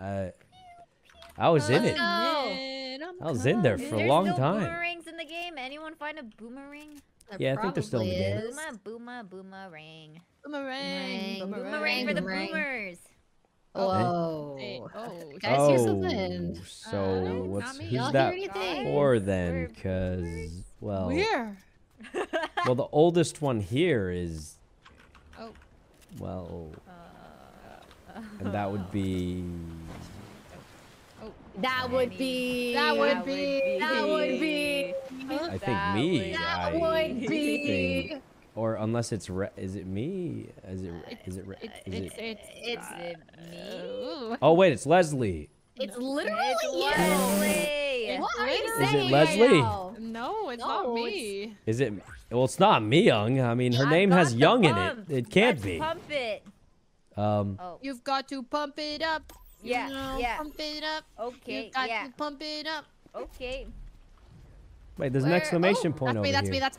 Uh, I was in it. go. I was in there Is for a long still time. boomerangs in the game? Anyone find a boomerang? There Yeah, I think they're still in the game. is. Boomer, boomer, boomerang. Boomerang, Boomerang, boomerang, for the boomerang. boomers. Whoa. Hey, oh, Guys, here's oh, something. so Uh, what's who's that hear for then? Because well, Where? well, the oldest one here is Oh. well, Uh, and that would be That would be. That would be- That would be. I think me. That would be. or unless it's re- is it me? Is it is it re- It's is it's it? it's It's uh, me. Oh wait, it's Leslie. It's literally It's you. Leslie. What are you Is it Leslie? No, it's No, not it's- me. Is it? Well, it's not Miyoung. I mean, her I've name has the Young in it. It can't Let's be. Pump it. Um, Oh, You've got to pump it up. You Yeah, know, yeah. Pump it up. okay. You've got Yeah. to pump it up. Okay. wait, there's an exclamation oh, point that's over me, that's here. me, that's